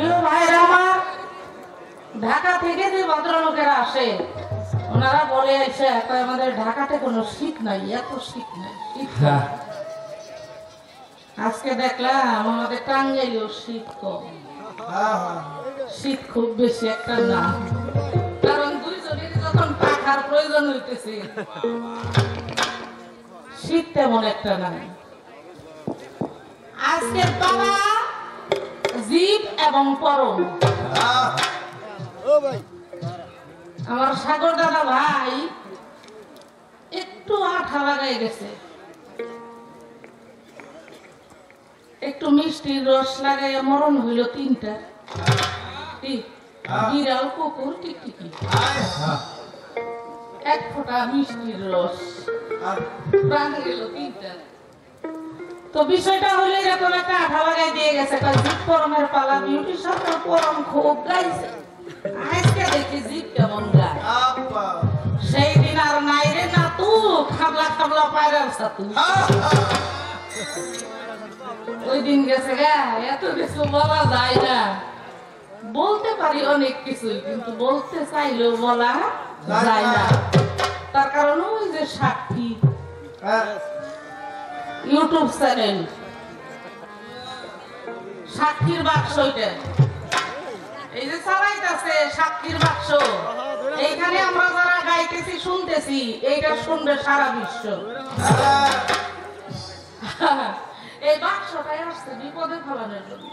প্রিয় ভাইরা আমার ঢাকা থেকে যে ভদ্রলোকেরা আসে ওনারা বলে এসে একটা আমাদের ঢাকাতে কোনো শীত নাই এত শীত নাই শীত হ্যাঁ। আজকে দেখলাম আমাদের টাঙ্গাইলেও শীত কম। শীত খুব বেশি একটা না কারণ দুইজনের যখন পাখার প্রয়োজন হইতেছে শীত তেমন একটা নাই। আজকের পালা জীব এবং পরম। আমার সাগর দাদা ভাই একটু আঠা লাগাই গেছে। একটু মিষ্টির রস লাগাই মরণ হইল তিনটা? বিড়াল কুকুর টিকটিকি। এক ফোঁটা মিষ্টির রস। প্রাণ গেল তিনটা। তো বিষয়টা হলো এরকম একটা আঠা লাগাই দিয়ে গেছে। পরমের পালা বিউটি সরকার পরম খুব গাইছে। আজকে দেখি জিপ কেমন গায়। সেই দিন আর নাই রে না তু খাবলা খাবলা পায়রার সাথু ওই দিন গেছে গা এত কিছু বলা যায় না। বলতে পারি অনেক কিছুই কিন্তু বলতে চাইলেও বলা যায় না। তার কারণ ওই যে সাক্ষী। ইউটিউব চ্যানেল সাক্ষীর বাক্স এই যে চালাইতেছে সাক্ষীর বাক্স। এইখানে আমরা যারা গাইতেছি, শুনতেছি, এইটা শুনবে সারা বিশ্ব। এই বাক্সটাই আসছে বিপদে ফেলানোর জন্য।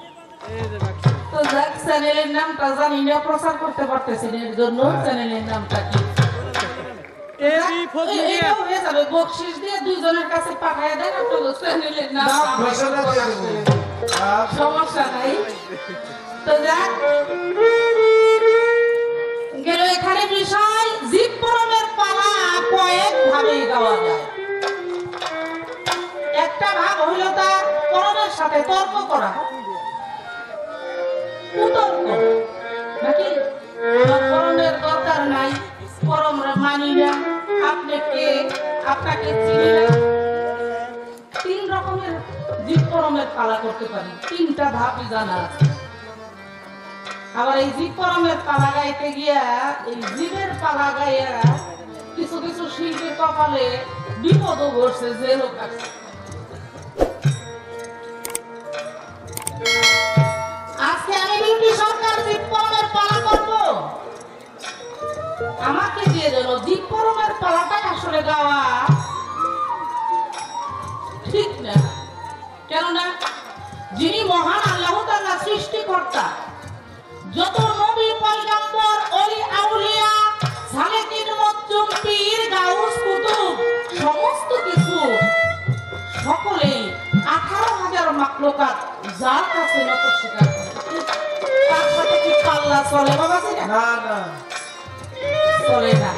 তো যাক চ্যানেলের নামটা জানি না, প্রচার করতে পারতেছি এর জন্য চ্যানেলের নামটা কি? বকশিস দিয়ে দুইজনের কাছে পাঠায় দেন আপনাদের চ্যানেলের নাম সমস্যা নাই। তো যাক। গেল এখানে বিষয় জীব পরমের পালা কয়েক ভাবেই গাওয়া যায়। একটা ভাব হইল তার পরমের সাথে তর্ক করা। কুতর্ক নাকি? মানি না আপনি কে আপনাকে চিনি না তিন রকমের জীবপরমের পালা করতে পারি। তিনটা ধাপই জানা আছে। আবার এই জীবপরমের পালা গাইতে গিয়া, এই জীবের পালা গাইয়া কিছু কিছু শিল্পীর কপালে বিপদও ঘটছে, জেলও কাটছে। আজকে আমি বিউটি সরকার জীবপরমের পালা করব। আমাকে দিয়ে দিল জীব পরমের পালাটাই আসলে গাওয়া ঠিক না। কেননা, যিনি মহান আল্লাহ তাআলা সৃষ্টিকর্তা, যত নবী পয়গম্বর, অলি আউলিয়া সমস্ত কিছু, সকলেই আঠারো হাজার মাকলুকাত যার কাছে তার সাথে চলে না।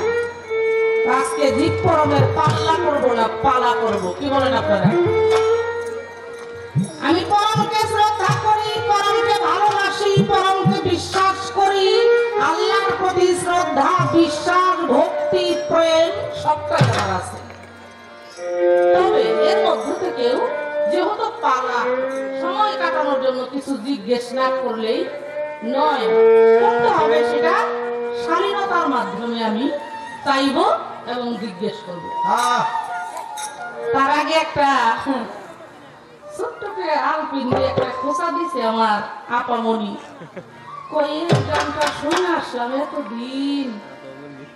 আজকে জিপ পরমের পাল্লা করব না, পালা করব। কি বলেন আপনারা? আমি পরমকে শ্রদ্ধা করি, পরমকে ভালোবাসি, পরমকে বিশ্বাস করি। আল্লাহর প্রতি শ্রদ্ধা, বিশ্বাস, ভক্তি, প্রেম সবটাই আমার আছে। তবে এর মধ্য থেকেও যেহেতু পালা, সময় কাটানোর জন্য কিছু জিজ্ঞেস না করলেই নয়, করতে হবে সেটা শালীনতার মাধ্যমে আমি চাইব এবং জিজ্ঞেস করব। তার আগে একটা হুম, ছোট্ট করে আলপিন দিয়ে একটা দিছে আমার আপামনি। কই এই গানটা শুনে আসলাম এতদিন।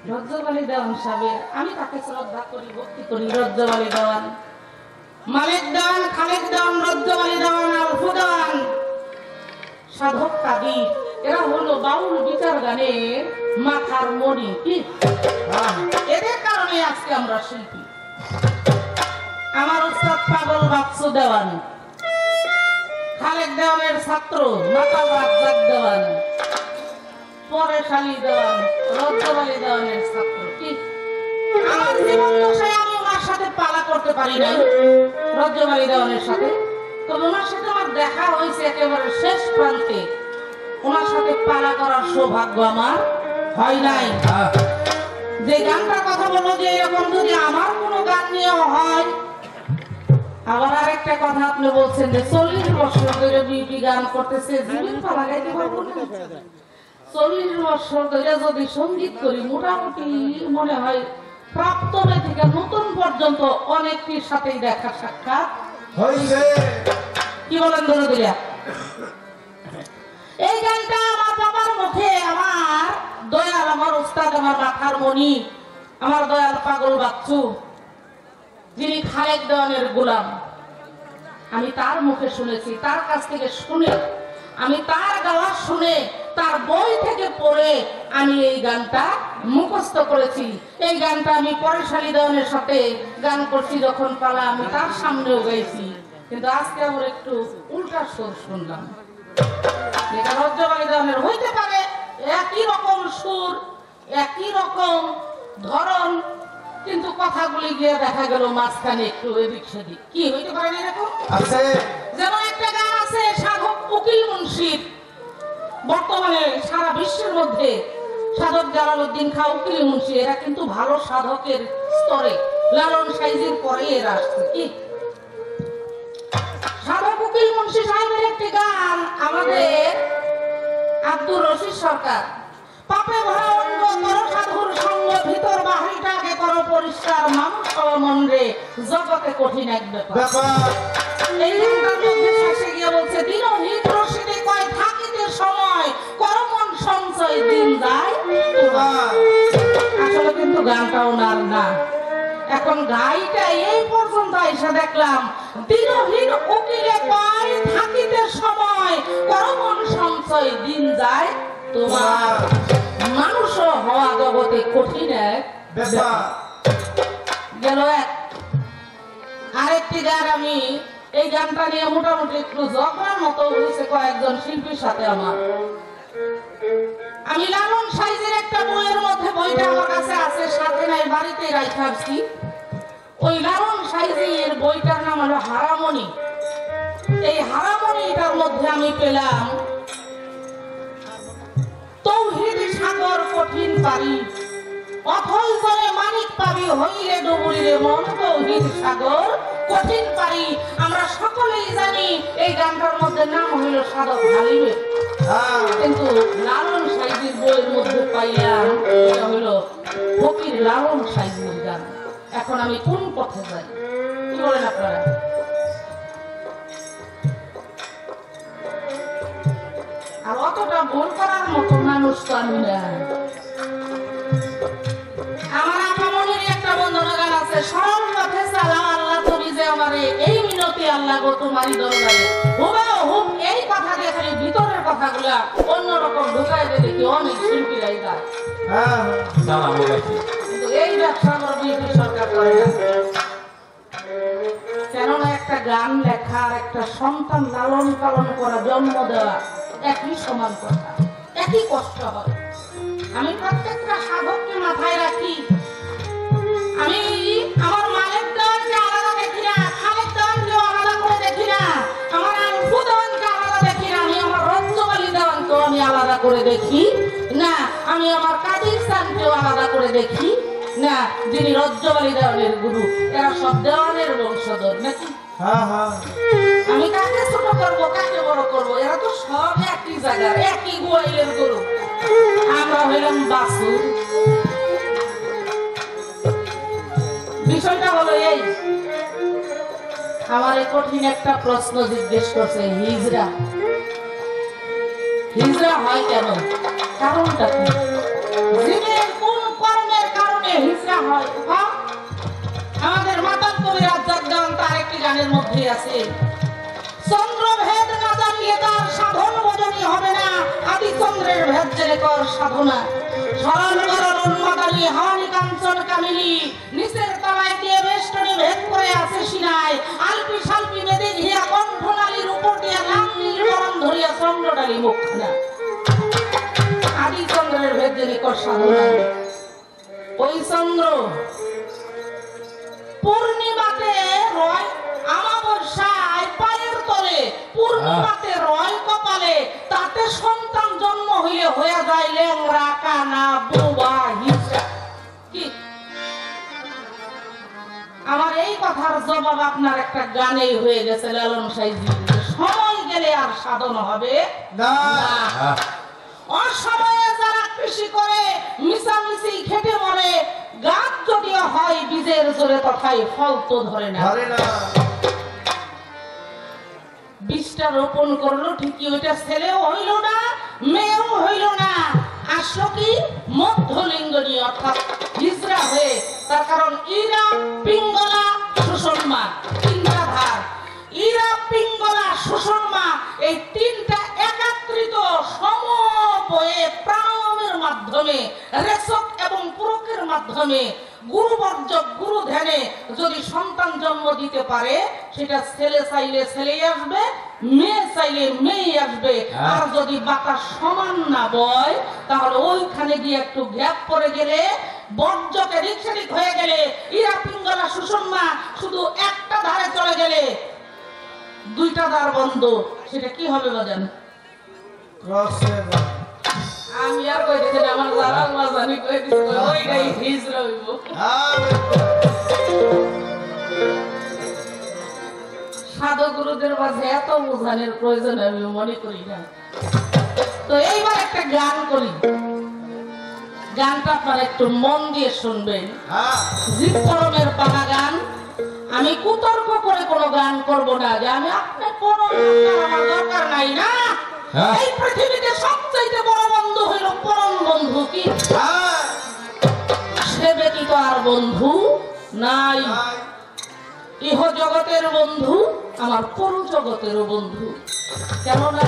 রজ্জবালি দেওয়ান সাহেবের আমি তাকে শ্রদ্ধা করি ভক্তি করি রজ্জবালি দেওয়ান মালিক দেওয়ান খালেক দেওয়ান রজ্জবালি দেওয়ান আলফু দেওয়ান সাধক কাদির এরা হলো বাউল বিচার গানের মাথার মণি কি? এদের কারণে আজকে আমরা শিল্পী। আমার উস্তাদ পাগল বাক্সু দেওয়ান। খালেক দেওয়ানের ছাত্র মাতা রাজ্জাক দেওয়ান। পরে শালী দেওয়ান রজ্জবালি দেওয়ানের ছাত্র কি? আমার জীবন দশায় আমি ওনার সাথে পালা করতে পারি নাই রজ্জবালি দেওয়ানের সাথে। তবে ওনার সাথে আমার দেখা হয়েছে একেবারে শেষ প্রান্তে। ওনার সাথে পালা করার সৌভাগ্য আমার হয় নাই। যে গানটার কথা বলল যে এরকম যদি আমার কোনো গান নিয়ে হয়। আবার আরেকটা কথা আপনি বলছেন যে চল্লিশ বছর ধরে বিউটি গান করতেছে জীবন তো লাগাইতে পারব না। চল্লিশ বছর ধরে যদি সংগীত করি মোটামুটি মনে হয় প্রাপ্ত থেকে নতুন পর্যন্ত অনেকটির সাথেই দেখা সাক্ষাৎ। কি বলেন ধরে দিলা? এই গানটা আমার বাবার মুখে, আমার দয়াল, আমার উস্তাদ, আমার মাথার মণি, আমার দয়াল পাগল বাচ্চু, যিনি খালেক দেওয়ানের গোলাম। আমি তার মুখে শুনেছি, তার কাছ থেকে শুনে, আমি তার গাওয়া শুনে, তার বই থেকে পড়ে আমি এই গানটা মুখস্থ করেছি। এই গানটা আমি পরেশালী দেওয়ানের সাথে গান করছি, যখন পালা আমি তার সামনেও গাইছি। কিন্তু আজকে আমার একটু উল্টা সুর শুনলাম। যেটা রজ্জবাড়ি দেওয়ানের হইতে পারে একই রকম সুর একই রকম ধরন কিন্তু কথাগুলি গিয়ে দেখা গেল মাঝখানে একটু এদিক সেদিক। কি হইতে পারে না এরকম? যেমন একটা গান আছে সাধক উকিল মুন্সির। বর্তমানে সারা বিশ্বের মধ্যে সাধক জালালউদ্দিন খা উকিল মুন্সি এরা কিন্তু ভালো সাধকের স্তরে লালন সাইজির পরে এরা আসছে। কি? উকিল মুন্সি সাহেবের একটি গান আমাদের আব্দুর রশিদ সরকার। পাপে ভরা কর সাধুর সঙ্গ ভিতর বাহিরটাকে করো পরিষ্কার মানুষ হওয়া মন রে জগতে কঠিন এক ব্যাপার। এই গানটার মধ্যে শেষে গিয়ে বলছে দিনহীন রশিদে কয় থাকিতে সময় করমন সঞ্চয় দিন যায় আসলে কিন্তু গানটা ওনার না। এখন গাইটা এই এসে দেখলাম। দিনহীন উকিলে কয় থাকিতে সময়। করমন সঞ্চয় দিন যায় তোমার। মানুষ হওয়া জগতে কঠিন এক গেল এক। আরেকটি গান আমি এই গানটা নিয়ে মোটামুটি একটু ঝগড়ার মতো হয়েছে কয়েকজন শিল্পীর সাথে আমার। আমি লালন সাইজের একটা বইয়ের মধ্যে বইটা আমার কাছে আছে সাথে নাই বাড়িতে রাইখাছি ওই লালন বইটার নাম হলো হারামণি। এই হারামণিটার মধ্যে আমি পেলাম তৌহিদ সাগর কঠিন পারি। জলে মানিক পাবি হইলে ডুবুরিরে মন তৌহিদ সাগর কঠিন পারি। আমরা সকলেই জানি এই গানটার মধ্যে নাম হইল সাধক হালিমের হ্যাঁ। কিন্তু লালন সাইজির বইয়ের মধ্যে পাইলাম এটা হইল ফকির লালন সাইজির গান। এখন আমি কোন পথে যাই? কি বলেন আপনারা? আর অতটা ভুল করার মতো মানুষ তো আমি না। আমার আপামনির একটা বন্ধনা গান আছে। সরল পথে চালা আল্লাহ তুমি যে আমারে এই মিনতি আল্লাহ গো তোমারই দরবারে। হুবা হুব এই কথা দিয়ে খালি ভিতরের কথাগুলা অন্যরকম ঢুকাই দিয়ে দেখি অনেক শিল্পীরাই গায় হ্যাঁ কিন্তু কেননা একটা গান একটা সন্তান করা, জন্ম দেওয়া, একই সমান একই কষ্ট আমি প্রত্যেকটা সাধককে মাথায় রাখি, আমি আমার মালের দেওয়ানকে আলাদা দেখি না, খালের দেওয়ানকেও আলাদা করে দেখি না, আমার আনফু দেওয়ানকে আলাদা দেখি না, আমি আমার রঞ্জবালি দেওয়ানকেও আমি আলাদা করে দেখি না, আমি আমার কাদির স্থানকেও আলাদা করে দেখি না যিনি রজ্জবালি দেওয়ানের গুরু এরা সব দেওয়ানের বংশধর নাকি? হ্যাঁ হ্যাঁ। আমি কাকে ছোট করব কাকে বড় করব? এরা তো সব একই জায়গার একই গোয়াইলের গরু। আমরা হইলাম বাসু বিষয়টা হলো এই আমার কঠিন একটা প্রশ্ন জিজ্ঞেস করছে হিজরা। হিজরা হয় কেন? কারণটা কি? কারণে হয়। হ্যাঁ? আমাদের মাতার কবির আজাদ তার একটি গানের মধ্যে আছে। চন্দ্রভেদ না জানলে তার সাধন বোঝনি হবে না। আদি চন্দ্রের ভেদ জেনে কর সাধনা। সরল নিচের তলায় দিয়ে ভেদ করে আছে সিনায়। আলপি সালপি বেদে ঘিয়া কণ্ঠনালীর উপর দিয়া লাল নীল ধরিয়া চন্দ্রডালি মুখখানা। আদি চন্দ্রের ভেদ জেনে কর সাধনা। ওই চন্দ্র পূর্ণিমাতে রয় আমাবস্যায় পায়ের তলে পূর্ণিমাতে রয় কপালে তাতে সন্তান জন্ম হইলে হয়ে যায় লেংরা কানা বুবা হিসা। কি? আমার এই কথার জবাব আপনার একটা গানেই হয়ে গেছে লালন সাইজি। সময় গেলে আর সাধন হবে না। না। অসময়ে যারা কৃষি করে মিশামিশি খেটে মরে গাছ যদিও হয় বীজের জোরে ফল তো ধরে না। বীজটা রোপণ করল ঠিকই ওইটা ছেলেও হইল না মেয়েও হইল না। আসলো কি? মধ্যলিঙ্গ অর্থাৎ হিজরা হয়ে তার কারণ ইরা পিঙ্গলা সুষমা তিনটা ধার। ইরা পিঙ্গলা সুষমা এই একাত্রিত সমবয়ে প্রাণায়ামের মাধ্যমে রেচক এবং পুরকের মাধ্যমে গুরুবর্জ গুরু ধ্যানে যদি সন্তান জন্ম দিতে পারে সেটা ছেলে চাইলে ছেলেই আসবে মেয়ে চাইলে মেয়ে আসবে। হ্যাঁ। আর যদি বাতাস সমান না বয় তাহলে ওইখানে গিয়ে একটু গ্যাপ পড়ে গেলে বর্জ্যকে রিক্সারিক হয়ে গেলে ইরা পিঙ্গলা সুষমা শুধু একটা ধারে চলে গেলে দুইটা দ্বার বন্ধ সেটা কি হবে বাজান? ক্রসে আমি আর কই দিতে আমার কই দিতে ওইটাই হিজ রইব। সাধু গুরুদের মাঝে এত বোঝানোর প্রয়োজন আমি মনে করি না। তো এইবার একটা গান করি। গানটা আপনারা একটু মন দিয়ে শুনবেন। হ্যাঁ। জীবকরণের পালা গান। আমি কুতর্ক করে কোনো গান করব না যে আমি আপনার কোনো দরকার নাই না। হ্যাঁ। এই পৃথিবীতে সবচাইতে বড় বন্ধু হইল পরম বন্ধু কি? হ্যাঁ। সে ব্যতীত আর বন্ধু নাই। ইহ জগতের বন্ধু আমার পর জগতেরও বন্ধু। কেননা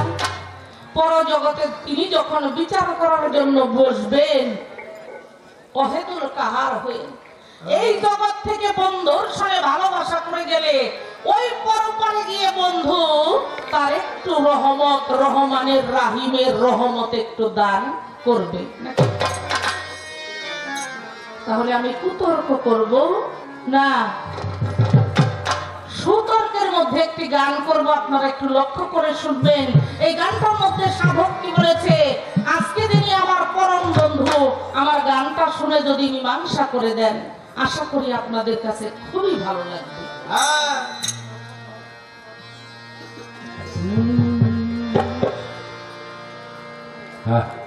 পর জগতের তিনি যখন বিচার করার জন্য বসবেন অহেতুর কাহার হয়ে এই জগৎ থেকে বন্ধুর সঙ্গে ভালোবাসা করে গেলে ওই পরপারে গিয়ে বন্ধু, তার একটু রহমত, রহমানের রাহিমের রহমত একটু দান করবে। তাহলে আমি কুতর্ক করব? না। সুতর্কের মধ্যে একটি গান করব, আপনারা একটু লক্ষ্য করে শুনবেন। এই গানটার মধ্যে সাধক কি বলেছে? আজকে দিনই আমার পরম বন্ধু, আমার গানটা শুনে যদি মীমাংসা করে দেন। আশা করি আপনাদের কাছে খুবই ভালো লাগবে। হ্যাঁ।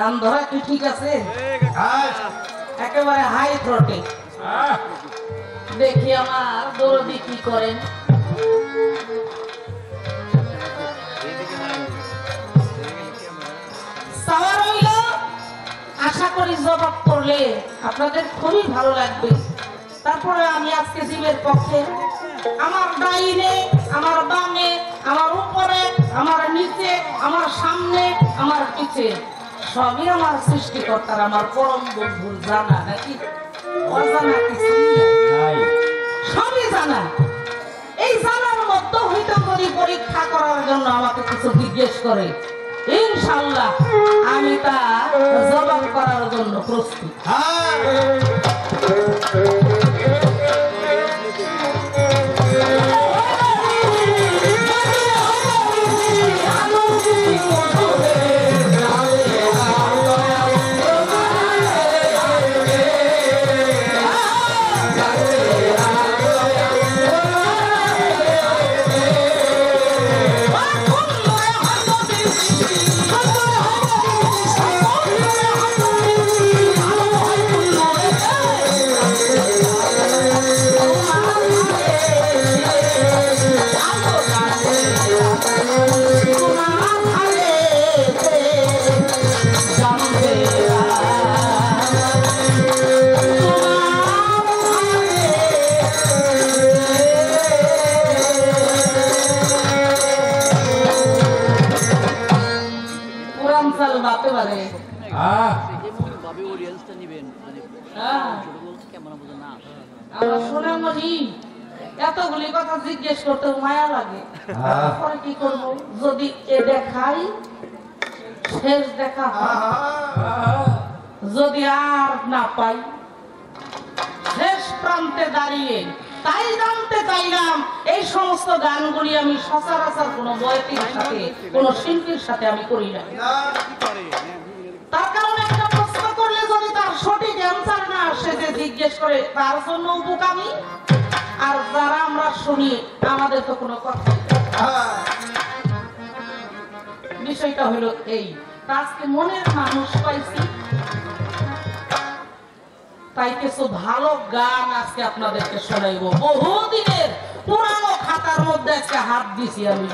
গান ধরা কি ঠিক আছে? একেবারে হাই থ্রটে দেখি আমার দরদি কি করেন। আশা করি জবাব করলে আপনাদের খুবই ভালো লাগবে। তারপরে আমি আজকে জীবের পক্ষে, আমার ডাইনে আমার বামে, আমার উপরে, আমার নিচে, আমার সামনে, আমার পিছে। সবই আমার সৃষ্টিকর্তার আমার পরম বন্ধুর জানা নাকি? অজানা কিছু সবই জানা। এই জানার মধ্যে হইতে করি পরীক্ষা করার জন্য আমাকে কিছু জিজ্ঞেস করে। ইনশাল্লাহ আমি তা জবাব করার জন্য প্রস্তুত। এতগুলি কথা জিজ্ঞেস করতে মায়া লাগে। হ্যাঁ। তারপরে কি করব? যদি এ দেখাই শেষ দেখা যদি আর না পাই শেষ প্রান্তে দাঁড়িয়ে তাই জানতে চাইলাম এই সমস্ত গানগুলি আমি সচরাচর কোনো বয়তির সাথে কোন শিল্পীর সাথে আমি করি না। না, তার কারণে একটা প্রশ্ন করলে যদি তার সঠিক অ্যান্সার না আসে যে জিজ্ঞেস করে তার জন্য উপকামী আর যারা আমরা শুনি, আমাদের তো কোনো বিষয়টা হলো এই। আজকে মনের মানুষ পাইছি। তাই কিছু ভালো গান আজকে আপনাদেরকে শোনাইব। বহুদিনের পুরানো খাতার মধ্যে আজকে হাত দিছি আমি।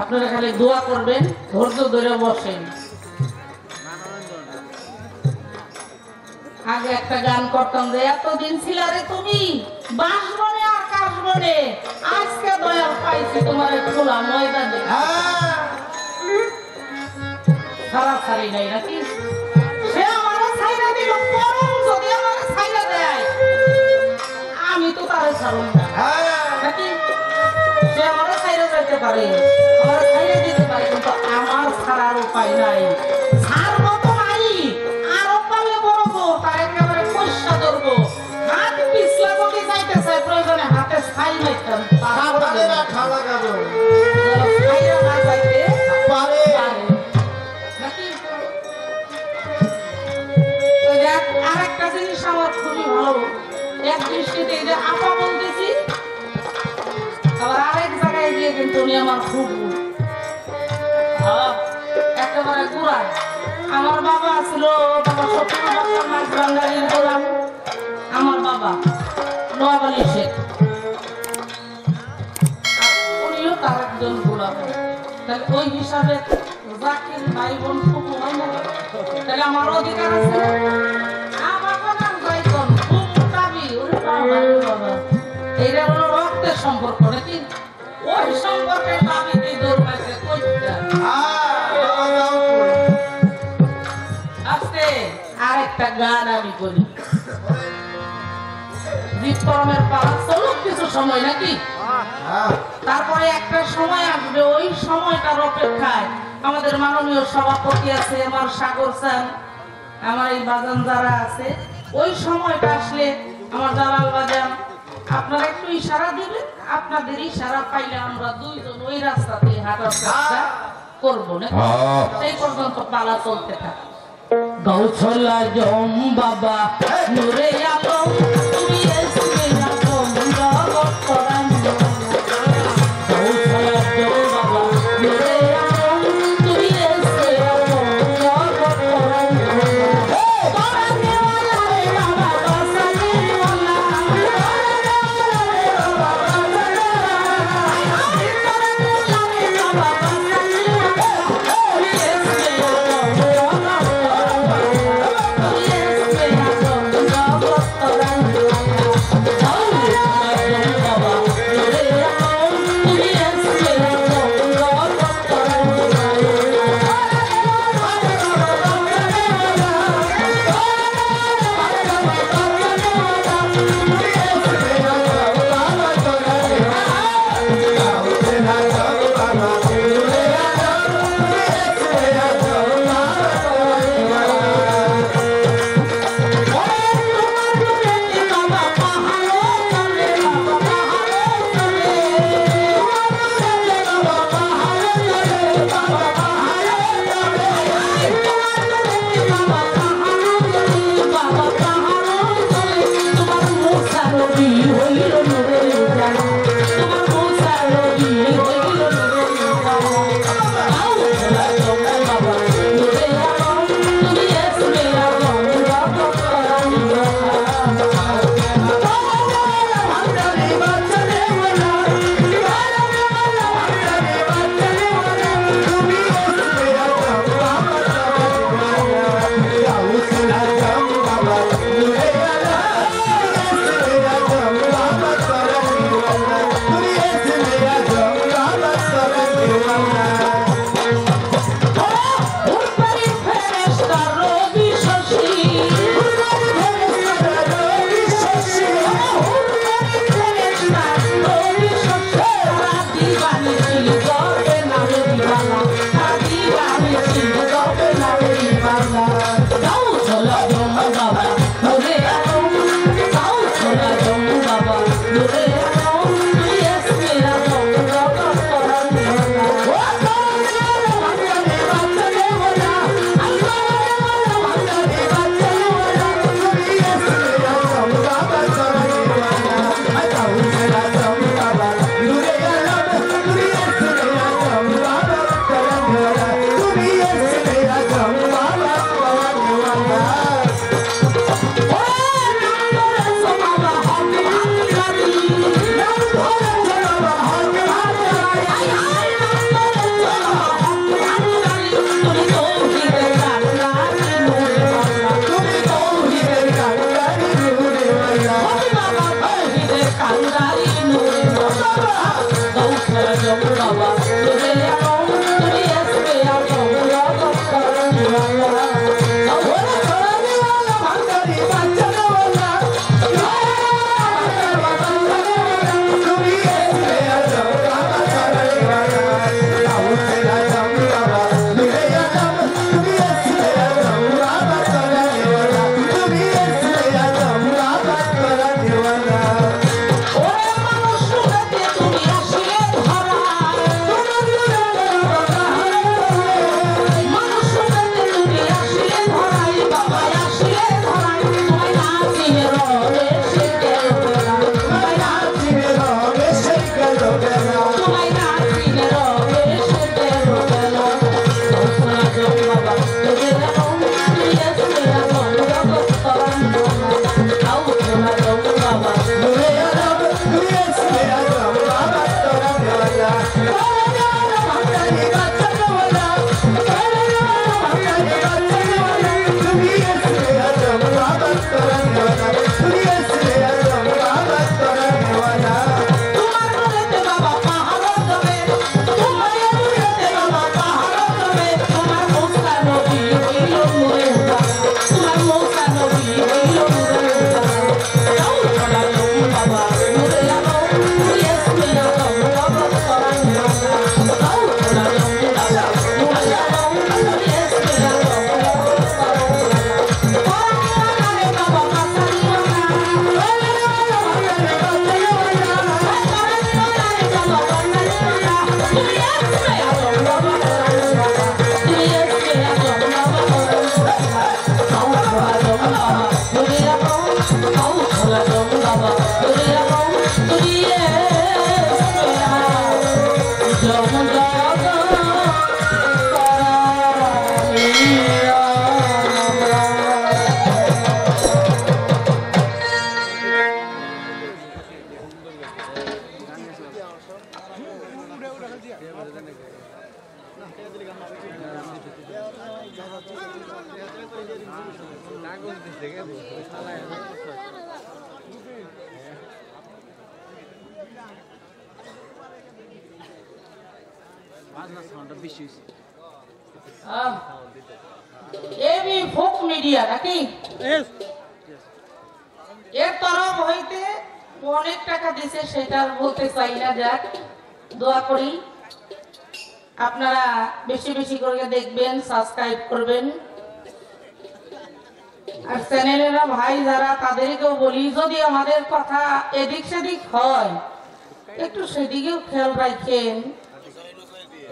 আপনারা খালি দোয়া করবেন, ধৈর্য ধরে বসেন। আগে একটা গান করতাম যে, এতদিন ছিল রে তুমি বাসবনে আর কাশবনে আজকে দয়াল পাইছি তোমার খোলা ময়দানে। সারা সারি নাই নাকি? সে আমার যদি আমার দেয়, আমি তো না। সে কিন্তু আমার ছাড়ার উপায় নাই। হিসাবে জাকির ভাই বোন ফুপু হয় না তাহলে আমার অধিকার আছে? এইটা হলো রক্তের সম্পর্ক নাকি? ওই সম্পর্কের দাবি কি দৌড় পাইছে কইটা আজকে আরেকটা গান আমি করি বিক্রমের পালা চলুক কিছু সময় নাকি? তারপরে একটা সময় আসবে ওই সময়টার অপেক্ষায় আমাদের মাননীয় সভাপতি আছে আমার সাগর স্যার আমার এই বাজান যারা আছে ওই সময়টা আসলে আমার জালাল বাজান আপনারা একটু ইশারা দিবেন? আপনাদের ইশারা পাইলে আমরা দুইজন ওই রাস্তাতে হাঁটার চেষ্টা করব না? সেই পর্যন্ত পালা চলতে থাকে। গৌছলা জম বাবা নুরে আলম। এবি ফোক মিডিয়া নাকি? এর তরফ হইতে অনেক টাকা দিছে সেটা বলতে চাই না যাক দোয়া করি। আপনারা বেশি বেশি করে দেখবেন সাবস্ক্রাইব করবেন। আর চ্যানেলেরা ভাই যারা তাদেরকেও বলি যদি আমাদের কথা এদিক সেদিক হয় একটু সেদিকেও খেয়াল রাখেন।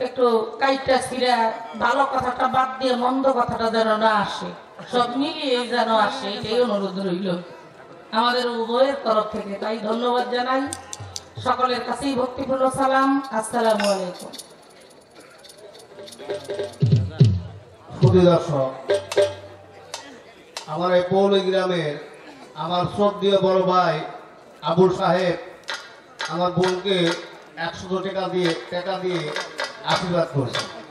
একটু কাইটা ছিঁড়া ভালো কথাটা বাদ দিয়ে মন্দ কথাটা যেন না আসে, সব মিলিয়ে যেন আসে, এটাই অনুরোধ রইল। আমাদের উভয়ের তরফ থেকে তাই ধন্যবাদ জানাই। সকলের কাছেই ভক্তিপূর্ণ সালাম। আসসালামু আলাইকুম। আমার বোনকে একশো টাকা দিয়ে টাকা দিয়ে আশীর্বাদ করছে